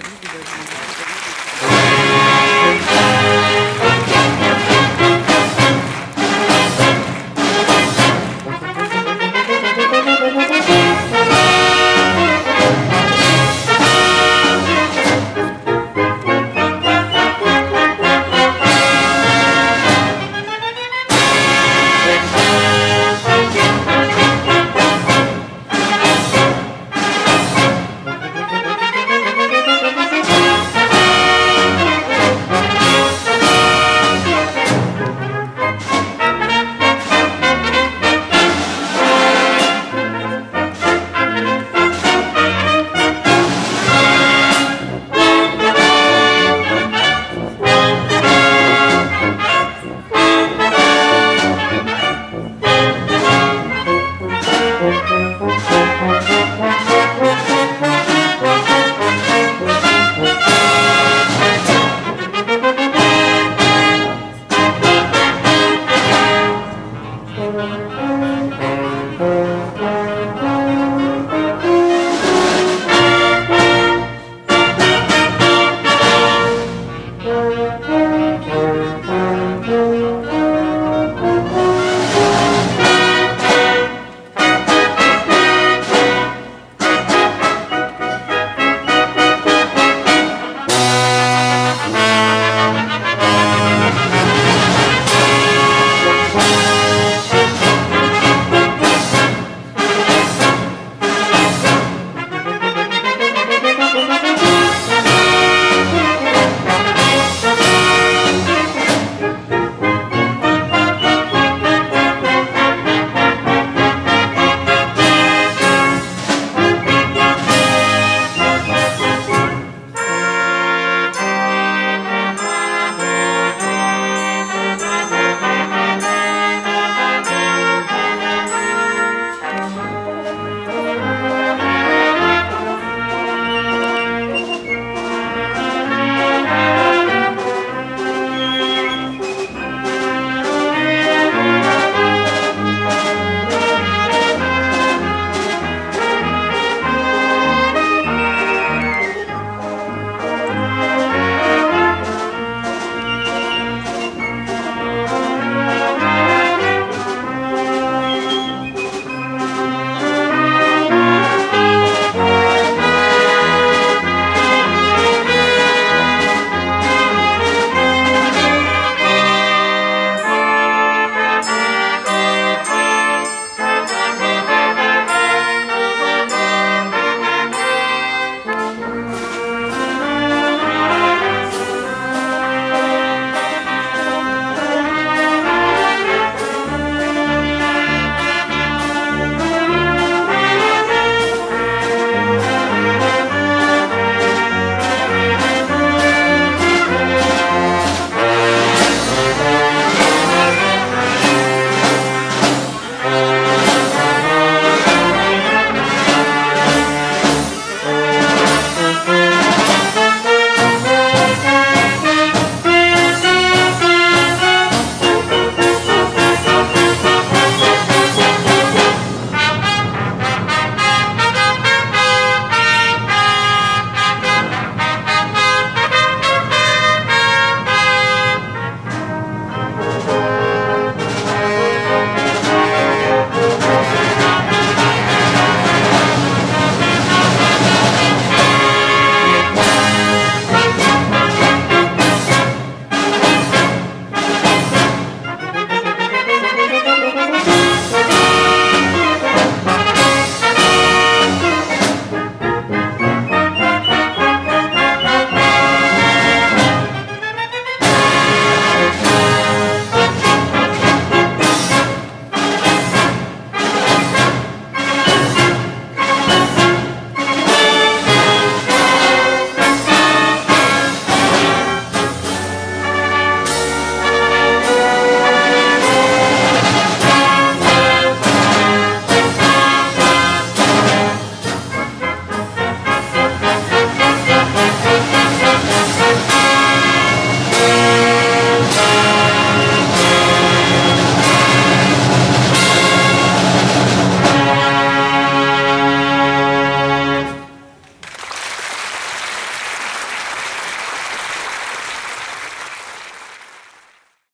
very